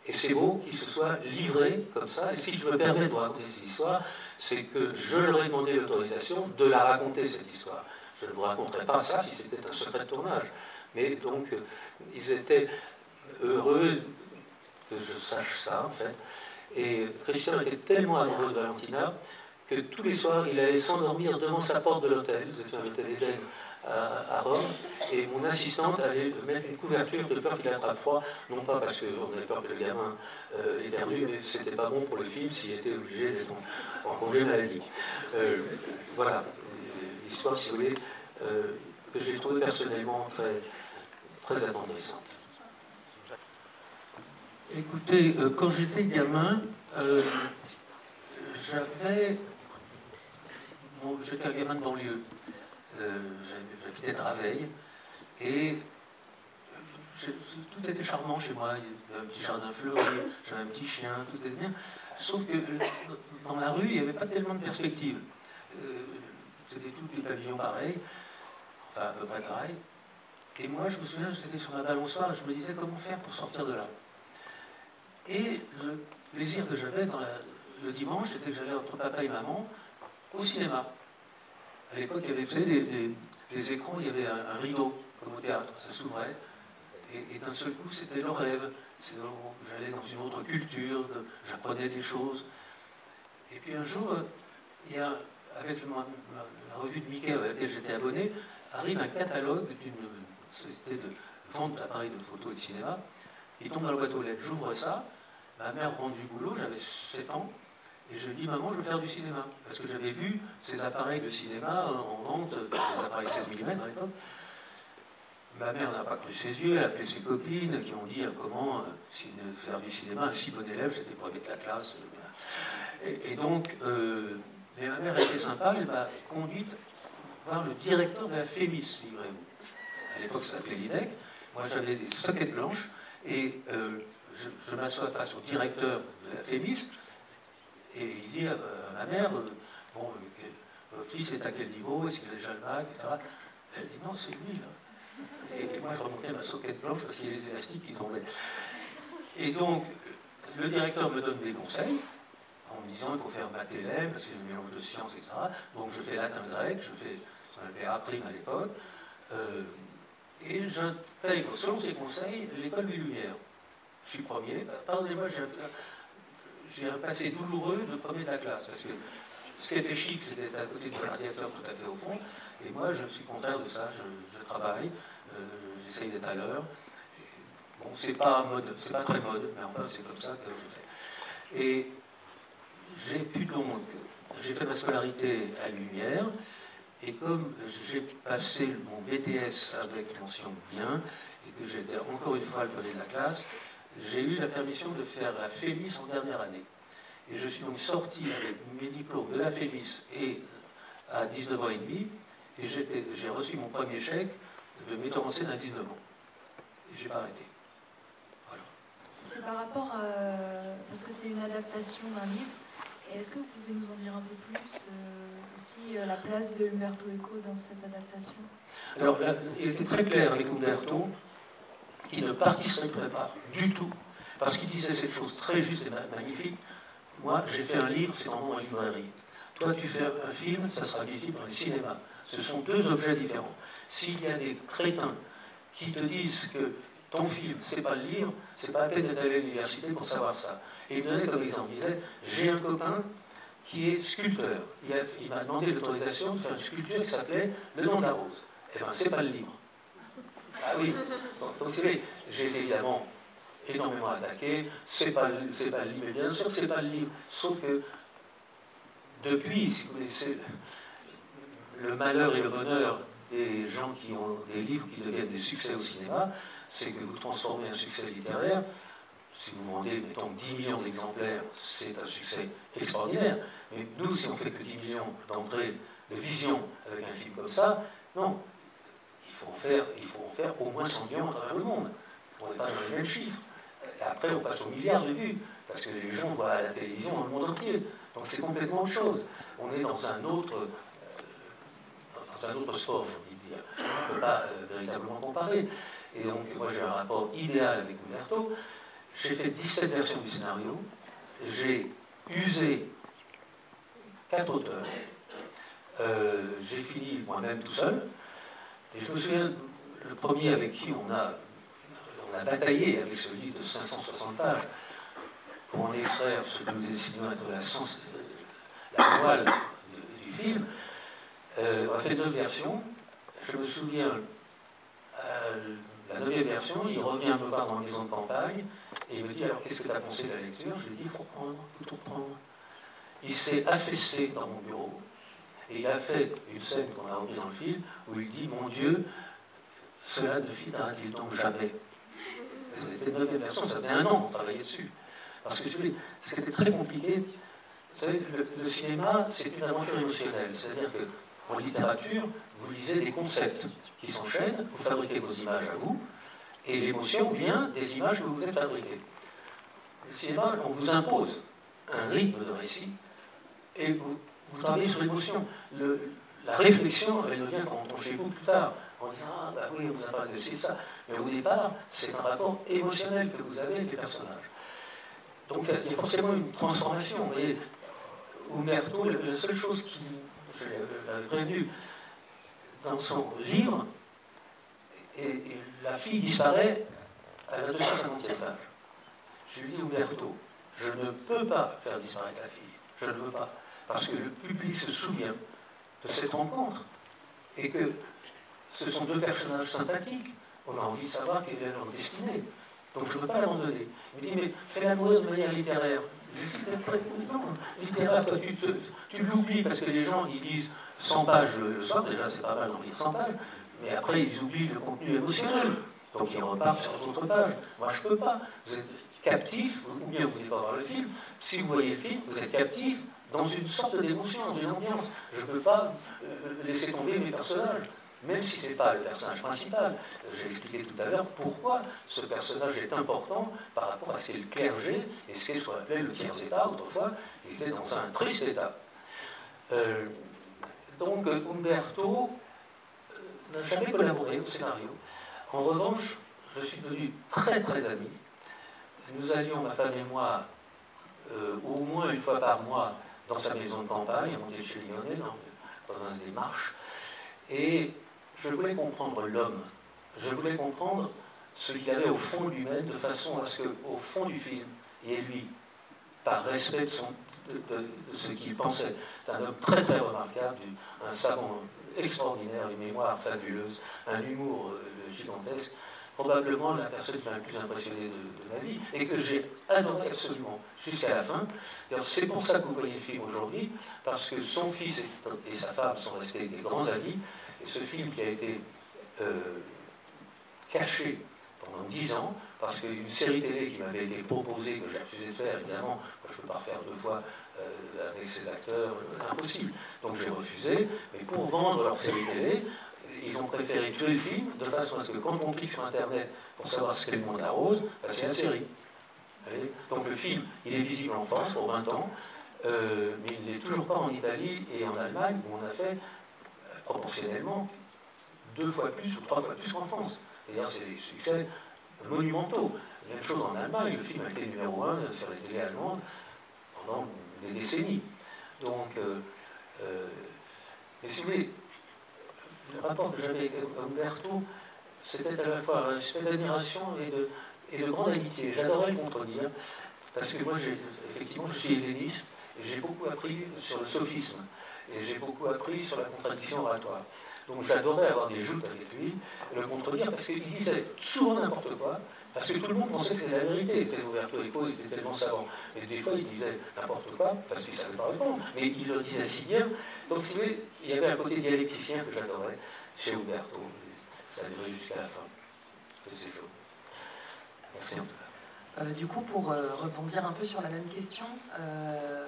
Et c'est beau qu'il se soit livré comme ça. Et si je me permets de vous raconter cette histoire, c'est que je leur ai demandé l'autorisation de la raconter, cette histoire. Je ne vous raconterai pas ça si c'était un secret tournage. Mais donc, euh, ils étaient heureux que je sache ça, en fait. Et Christian était tellement amoureux de Valentina que tous les soirs, il allait s'endormir devant sa porte de l'hôtel. Nous étions à l'hôtel Eden à, Rome, et mon assistante allait mettre une couverture de peur qu'il attrape froid, non pas parce qu'on avait peur que le gamin euh, éternue, mais c'était pas bon pour le film s'il était obligé d'être en, congé maladie. Euh, voilà, l'histoire, si vous voulez, euh, que j'ai trouvée personnellement très, très attendrissante. Écoutez, euh, quand j'étais gamin, euh, j'avais. j'étais un gamin de banlieue. Euh, j'habitais Draveil. Et tout était charmant chez moi. Il y avait un petit jardin fleuri, j'avais un petit chien, tout était bien. Sauf que dans la rue, il n'y avait pas tellement de perspectives. C'était tous les pavillons pareils, enfin à peu près pareil. Et moi, je me souviens, j'étais sur ma balançoire et je me disais comment faire pour sortir de là? Et le plaisir que j'avais le dimanche, c'était que j'allais entre papa et maman au cinéma. À l'époque, il y avait, vous écrans, il y avait un, rideau, comme au théâtre, ça s'ouvrait. Et, d'un seul coup, c'était le rêve. J'allais dans une autre culture, j'apprenais des choses. Et puis un jour, a, avec la revue de Mickey à laquelle j'étais abonné, arrive un catalogue d'une société de vente d'appareils de photo et de cinéma. Il tombe dans la boîte aux lettres. J'ouvre ça, Ma mère rentre du boulot, j'avais 7 ans, et je dis Maman, je veux faire du cinéma. Parce que j'avais vu ces appareils de cinéma en vente, des appareils 16 mm à l'époque. Ma mère n'a pas cru ses yeux, elle a appelé ses copines qui ont dit ah, comment euh, faire du cinéma, un si bon élève, j'étais premier de la classe. Et, donc, euh, mais ma mère était sympa, elle m'a conduite voir le directeur de la FEMIS, livrez-vous. À l'époque, ça s'appelait l'IDEC. Moi, j'avais des soquettes blanches et euh, je, m'assois face au directeur de la FEMIS, et il dit à, ma mère, euh, bon, euh, votre fils est à quel niveau, est-ce qu'il a déjà le bac, etc. Elle dit non, c'est lui là. Et, moi je remontais ma soquette blanche parce qu'il y a les élastiques qui tombaient. Et donc, le directeur me donne des conseils en me disant il faut faire Mathélem parce qu'il y a un mélange de sciences, etc. Donc je fais latin grec, je fais ce qu'on appelait à l'époque. Euh, et j'intègre, selon ses conseils, l'école des Lumières. Je suis premier. Pardonnez-moi, j'ai un passé douloureux de premier de la classe. Parce que ce qui était chic, c'était à côté du radiateur tout à fait au fond. Et moi, je suis contraire de ça. Je, travaille, euh, j'essaye d'être à l'heure. Bon, c'est pas mode, c'est pas très mode, mais enfin, c'est comme ça que je fais. Et j'ai pu donc, j'ai fait ma scolarité à Lumière. Et comme j'ai passé mon BTS avec mention bien, et que j'étais encore une fois le premier de la classe, j'ai eu la permission de faire la FEMIS en dernière année. Et je suis donc sorti avec mes diplômes de la FEMIS et à 19 ans et demi, et j'ai reçu mon premier chèque de metteur en scène à 19 ans. Et j'ai pas arrêté. Voilà. C'est par rapport à. Parce que c'est une adaptation d'un livre. Est-ce que vous pouvez nous en dire un peu plus euh, aussi euh, la place de Umberto Eco dans cette adaptation? Alors, il était très clair avec Umberto qui ne participerait pas du tout, parce qu'il disait cette chose très juste et magnifique. Moi, j'ai fait un livre, c'est en librairie. Toi, tu fais un film, ça sera visible dans les cinémas. Ce sont deux objets différents. S'il y a des crétins qui te disent que ton film, c'est pas le livre, c'est pas la peine d'être allé à l'université pour savoir ça. Et il me donnait comme exemple, il disait, j'ai un copain qui est sculpteur. Il m'a demandé l'autorisation de faire une sculpture qui s'appelait Le nom de la rose. Eh bien, c'est pas le livre. Ah oui. Donc, donc j'ai été évidemment énormément attaqué. C'est pas, pas le livre, mais bien sûr que c'est pas le livre. Sauf que depuis, si vous voulez, le malheur et le bonheur des gens qui ont des livres qui deviennent des succès au cinéma, c'est que vous transformez un succès littéraire. Si vous vendez, mettons, 10 millions d'exemplaires, c'est un succès extraordinaire. Mais nous, si on fait que 10 millions d'entrées de vision avec un film comme ça, non, faut en faire, il faut en faire au moins 100 millions à travers le monde. On n'est pas dans les mêmes chiffres. Après, on passe aux milliards de vues, parce que les gens voient à la télévision dans le monde entier. Donc c'est complètement autre chose. On est dans un autre, euh, dans un autre sport, j'ai envie de dire. On ne peut pas euh, véritablement comparer. Et donc, moi, j'ai un rapport idéal avec Umberto. J'ai fait 17 versions du scénario. J'ai usé quatre auteurs. Euh, j'ai fini moi-même tout seul. Et je me souviens, le premier avec qui on a, on a bataillé avec ce livre de 560 pages pour en extraire ce que nous décidions être la, sens, la voile du film, euh, on a fait neuf versions. Je me souviens, euh, la neuvième version, il revient me voir dans la maison de campagne et il me dit Alors, qu'est-ce que tu as pensé de la lecture? Je lui dis Il faut reprendre, il faut tout reprendre. Il s'est affaissé dans mon bureau et il a fait une scène qu'on a repris dans le film où il dit Mon Dieu, cela ne finira-t-il donc jamais? C'était une neuvième version, ça faisait un an qu'on travaillait dessus. Parce que ce qui était très compliqué, savez, le, cinéma, c'est une aventure émotionnelle. C'est-à-dire que en littérature, vous lisez des concepts qui s'enchaînent, vous fabriquez vos images à vous, et l'émotion vient des images que vous avez fabriquées. Le cinéma, on vous impose un rythme de récit, et vous, vous travaillez sur l'émotion. La réflexion, elle vient quand on tombe chez vous plus tard, en disant Ah, bah oui, on vous a parlé de ci, ça. Mais au départ, c'est un rapport émotionnel que vous avez avec les personnages. Donc il y a forcément une transformation. Et Umberto, la seule chose qui, je l'avais prévenu, dans son livre, et, la fille disparaît à la 250e page. Je lui dis, Umberto, je ne peux pas faire disparaître la fille. Je ne veux pas parce que le public se souvient de cette rencontre et que ce sont deux personnages sympathiques. On a envie de savoir quelle est leur destinée. Donc je ne peux pas l'abandonner. Il me dit, mais fais-la mourir de manière littéraire. Je dis, non, littéraire, toi, tu, tu l'oublies parce que les gens, ils disent 100 pages le soir, déjà c'est pas mal d'en lire 100 pages, mais après ils oublient le contenu émotionnel. Donc ils repartent sur d'autres pages. Moi, je peux pas. Vous êtes captif, ou bien vous voulez pas voir le film. Si vous voyez le film, vous êtes captif dans une sorte d'émotion, dans une ambiance. Je ne peux pas euh, laisser tomber mes personnages, même si ce n'est pas le personnage principal. J'ai expliqué tout à l'heure pourquoi ce personnage est important par rapport à ce qu'est le clergé et ce qu'est ce qu'on appelait le tiers-état autrefois. Il était dans un triste état. Euh, donc Umberto, euh, n'a jamais collaboré au scénario. En revanche, je suis devenu très très ami. Nous allions, ma femme et moi, euh, au moins une fois par mois dans sa maison de campagne, à Montecellione, dans la province des Marches. Et je voulais comprendre l'homme. Je voulais comprendre ce qu'il avait au fond de lui-même, de façon à ce qu'au fond du film, et lui, par respect de, ce qu'il pensait, c'est un homme très très remarquable, un savant extraordinaire, une mémoire fabuleuse, un humour euh, gigantesque, probablement la personne qui m'a le plus impressionné de, ma vie et que j'ai adoré absolument jusqu'à la fin. C'est pour ça que vous voyez le film aujourd'hui, parce que son fils et, sa femme sont restés des grands amis, et ce film qui a été euh, caché pendant dix ans, parce qu'une série télé qui m'avait été proposée, que j'ai refusé de faire, évidemment, je ne peux pas refaire deux fois euh, avec ces acteurs, euh, impossible. Donc j'ai refusé, mais pour vendre leur série télé, ils ont préféré tuer le film de façon à ce que quand on clique sur Internet pour savoir ce qu'est le monde à rose, bah, c'est la série. Donc le film, il est visible en France pour 20 ans, mais il n'est toujours pas en Italie et en Allemagne où on a fait proportionnellement deux fois plus ou trois fois plus qu'en France. D'ailleurs, c'est des succès monumentaux. Même chose en Allemagne, le film a été numéro un sur les télés allemandes pendant des décennies. Donc, euh, mais si vous voulez, le rapport que j'avais avec Umberto, c'était à la fois un espèce d'admiration et de, et de grande amitié. J'adorais le contredire, parce que moi, effectivement, je suis helléniste, et j'ai beaucoup appris sur le sophisme, et j'ai beaucoup appris sur la contradiction oratoire. Donc j'adorais avoir des joutes avec lui, le contredire, parce qu'il disait souvent n'importe quoi, parce que tout le monde pensait que c'était la vérité. C'était Roberto Eco, il était tellement savant. Et des fois, il disait n'importe quoi, parce qu'il ne savait pas répondre. Mais il le disait si bien. Donc, il y avait un côté dialecticien que j'adorais chez Roberto. Ça a duré jusqu'à la fin de ses. Merci. Euh, du coup, pour euh, rebondir un peu sur la même question, euh,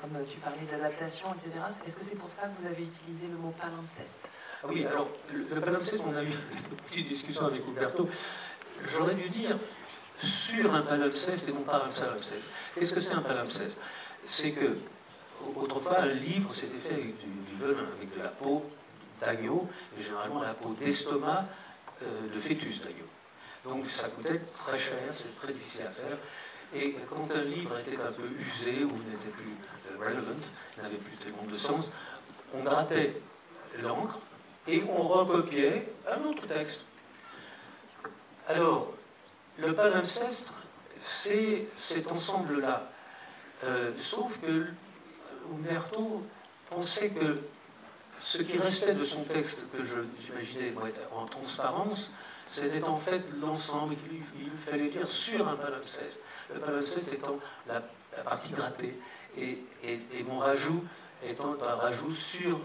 comme tu parlais d'adaptation, etc., est-ce que c'est pour ça que vous avez utilisé le mot palimpseste? Ah Oui, alors, le, palimpseste, on a eu *laughs* une petite discussion avec Roberto j'aurais dû dire sur un palimpseste et non pas un palimpseste. Qu'est-ce que c'est un palimpseste? C'est que, autrefois, un livre s'était fait avec du, venin, avec de la peau d'agneau, et généralement la peau d'estomac euh, de fœtus d'agneau. Donc ça coûtait très cher, c'est très difficile à faire. Et quand un livre était un peu usé ou n'était plus relevant, n'avait plus tellement de sens, on grattait l'encre et on recopiait un autre texte. Alors, le palimpseste, c'est cet ensemble-là. Euh, sauf que Umberto pensait que ce qui restait de son texte, que j'imaginais être en transparence, c'était en fait l'ensemble qu'il fallait dire sur un palimpseste. Le palimpseste étant la, partie grattée, et, mon rajout étant un rajout sur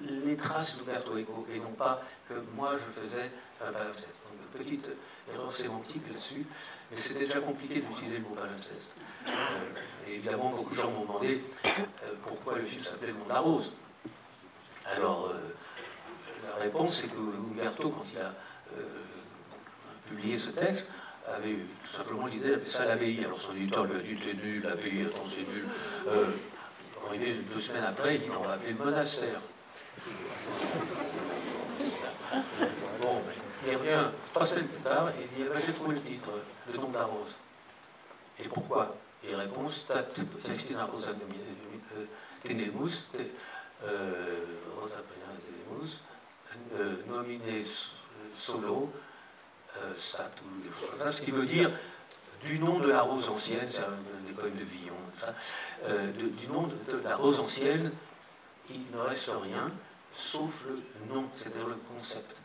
les traces d'Umberto Eco, et non pas que moi je faisais un palimpseste petite erreur sémantique là-dessus, mais c'était déjà compliqué d'utiliser le mot palimpseste. Euh, évidemment, beaucoup de gens m'ont demandé euh, pourquoi le film s'appelait Le Monde à Rose. Alors, euh, la réponse, c'est que Umberto, quand il a publié ce texte, avait eu tout simplement l'idée d'appeler ça l'abbaye. Alors son éditeur lui a dit c'est nul, l'abbaye, attends, c'est nul. arrivé deux semaines après, il dit on va appeler le monastère. *laughs* Bon, il revient trois semaines plus tard il dit eh ben, J'ai trouvé le titre, Le nom de la rose. Et pourquoi? Et réponse Textina rosa euh, tenemus, euh, rosa tenemus, euh, nominé solo, statu, des choses comme ça, ce qui veut dire du nom de la rose ancienne, c'est un des poèmes de Villon, ça, du nom de, de, la rose ancienne, il ne reste rien, sauf le nom, c'est-à-dire le concept.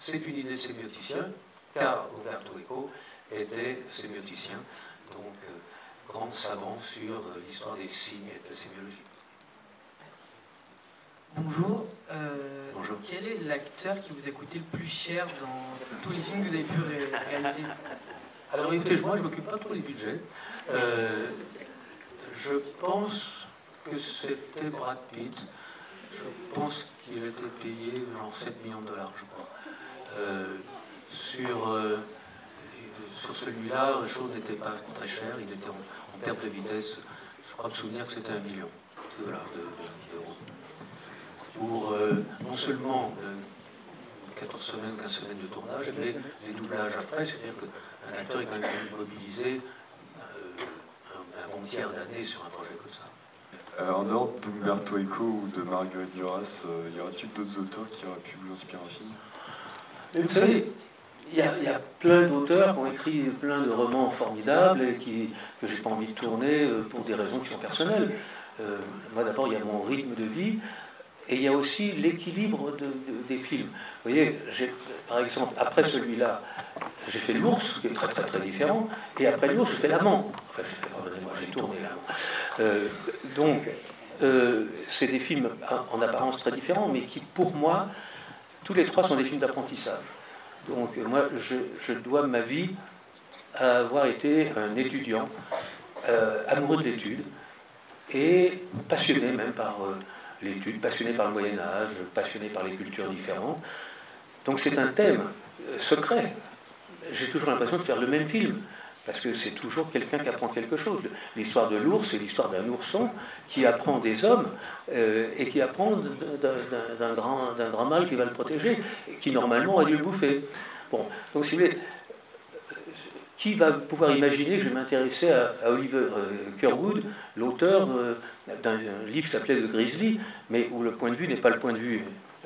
C'est une idée sémioticien, car Umberto Eco était sémioticien, donc euh, grand savant sur euh, l'histoire des signes et de la sémiologie. Bonjour. Euh, Bonjour. Quel est l'acteur qui vous a coûté le plus cher dans tous les films que vous avez pu réaliser? Alors écoutez, moi je ne m'occupe pas trop des budgets. je pense que c'était Brad Pitt. Je pense qu'il était payé genre 7 millions de dollars, je crois. Euh, sur, euh, sur celui-là, la chose n'était pas très chère, il était en, perte de vitesse. Je crois me souvenir que c'était un million d'euros. Pour euh, non seulement 14 semaines, 15 semaines de tournage, mais les doublages après, c'est-à-dire qu'un acteur est quand même mobilisé euh, un, un, bon tiers d'année sur un projet comme ça. Euh, en dehors d'Umberto Eco ou de Marguerite Duras, euh, y aura-t-il d'autres auteurs qui auraient pu vous inspirer un film? Mais Vous savez, il y, a, y, a plein d'auteurs qui ont écrit plein de romans formidables et qui, que j'ai pas envie de tourner pour des raisons qui sont personnelles. Euh, moi d'abord, il y a mon rythme de vie. Et il y a aussi l'équilibre de, de, des films. Vous voyez, par exemple, après celui-là, j'ai fait l'ours, qui est très très très différent, et après l'ours, j'ai fait l'amant. Enfin, j'ai fait, pardonnez-moi, j'ai tourné l'amant. Euh, donc, euh, c'est des films en apparence très différents, mais qui, pour moi, tous les trois sont des films d'apprentissage. Donc, moi, je, dois ma vie à avoir été un étudiant, euh, amoureux de l'étude, et passionné même par l'étude, passionné par le Moyen Âge, passionné par les cultures différentes. Donc c'est un thème euh, secret. J'ai toujours l'impression de faire le même film, parce que c'est toujours quelqu'un qui apprend quelque chose. L'histoire de l'ours, c'est l'histoire d'un ourson qui apprend des hommes euh, et qui apprend d'un grand, grand mâle qui va le protéger, et qui normalement a dû le bouffer. Bon, donc si vous voulez, qui va pouvoir imaginer que je m'intéressais à, à, Oliver euh, Curwood, l'auteur euh, d'un livre qui s'appelait The Grizzly, mais où le point de vue n'est pas le point de vue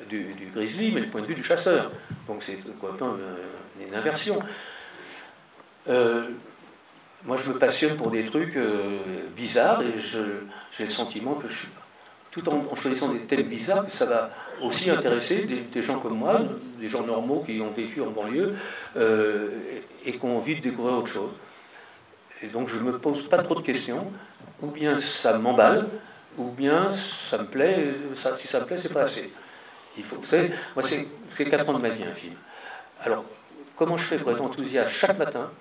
du, grizzly, mais le point de vue du chasseur. Donc c'est quoi une, une inversion. Euh, moi, je me passionne pour des trucs euh, bizarres et j'ai le sentiment que je tout en, choisissant des thèmes bizarres, ça va aussi intéresser des, gens comme moi, des gens normaux qui ont vécu en banlieue euh, et, et, qui ont envie de découvrir autre chose. Et donc je ne me pose pas trop de questions, ou bien ça m'emballe, ou bien ça me plaît, ça, si ça me plaît, c'est pas assez. Il faut, vous savez, moi c'est 4 ans de ma vie un film. Alors, comment je fais pour être enthousiaste chaque matin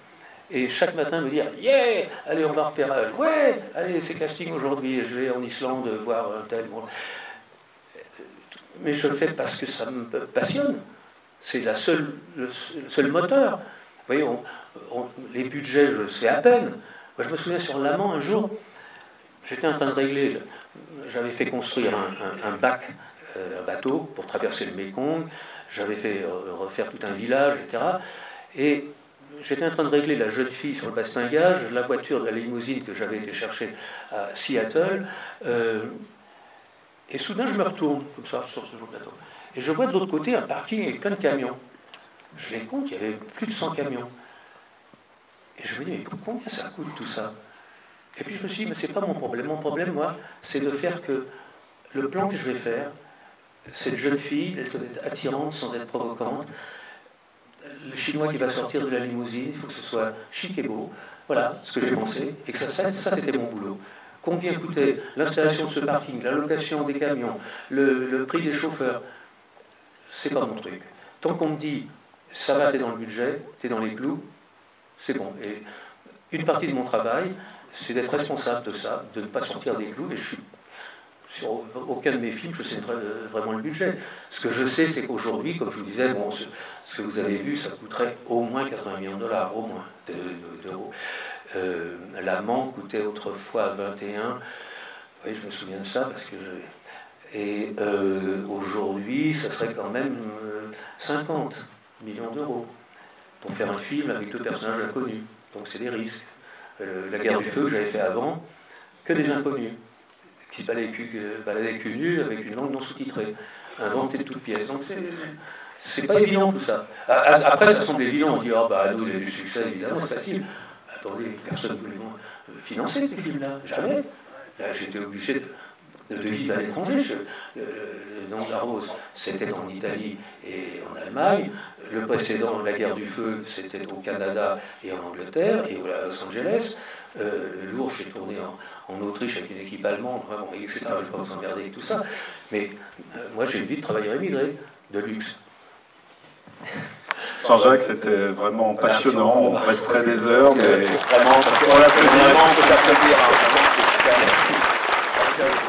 et chaque matin me dire Yeah, allez, on va repérage. Ouais, allez, c'est casting aujourd'hui, je vais en Islande voir un tel. Mais je le fais parce que ça me passionne. C'est la seule, le seul moteur. Vous voyez, on, on, les budgets, je le sais à peine. Moi, je me souviens sur l'amant, un jour, j'étais en train de régler, j'avais fait construire un, bac, euh, un bateau pour traverser le Mékong, j'avais fait euh, refaire tout un village, etc. Et j'étais en train de régler la jeune fille sur le bastingage, la voiture de la limousine que j'avais été chercher à Seattle, euh, et soudain je me retourne comme ça sur ce plateau. Et je vois de l'autre côté un parking avec plein de camions. Je les compte, il y avait plus de 100 camions. Et je me dis, mais combien ça coûte tout ça? Et puis je me suis dit, mais c'est pas mon problème. Mon problème, moi, c'est de faire que le plan que je vais faire, cette jeune fille, elle doit être attirante sans être provocante, le chinois qui va sortir de la limousine, il faut que ce soit chic et beau. Voilà ce que j'ai pensé. Et que ça, ça, c'était mon boulot. Combien coûtait l'installation de ce parking, la location des camions, le, le prix des chauffeurs? C'est pas mon truc. Tant qu'on me dit, ça va, t'es dans le budget, t'es dans les clous, c'est bon. Et une partie de mon travail, c'est d'être responsable de ça, de ne pas sortir des clous. Et je suis sur aucun de mes films, je sais vraiment le budget. Ce que je sais, c'est qu'aujourd'hui, comme je vous disais, bon, ce, ce, que vous avez vu, ça coûterait au moins 80 millions de dollars, au moins d'euros. Euh, L'amant coûtait autrefois 21. Oui, je me souviens de ça parce que je... Et euh, aujourd'hui, ça serait quand même 50 millions d'euros pour faire un film avec deux personnages inconnus. Donc c'est des risques. Euh, la guerre du feu que j'avais fait avant, que des inconnus qui se baladaient cul nu avec une langue non sous-titrée, inventé de toutes pièces. Donc c'est pas évident tout ça. Après, ça semble évident, on dit, oh bah nous, il y a du succès, évidemment, c'est facile. Attendez, personne ne voulait financer ces films-là, jamais. Là, j'étais obligé de, de devises à l'étranger. Le, nom c'était en Italie et en Allemagne. Le précédent, la guerre du feu, c'était au Canada et en Angleterre et à Los Angeles. Euh, L'Ourche est tourné en, en, Autriche avec une équipe allemande, vraiment, etc. Je ne vais pas vous emmerder avec tout ça. Mais euh, moi, j'ai envie de travailleurs immigrés, de luxe. *laughs* Jean-Jacques, c'était vraiment passionnant. On resterait des heures, mais vraiment, on hein. Merci.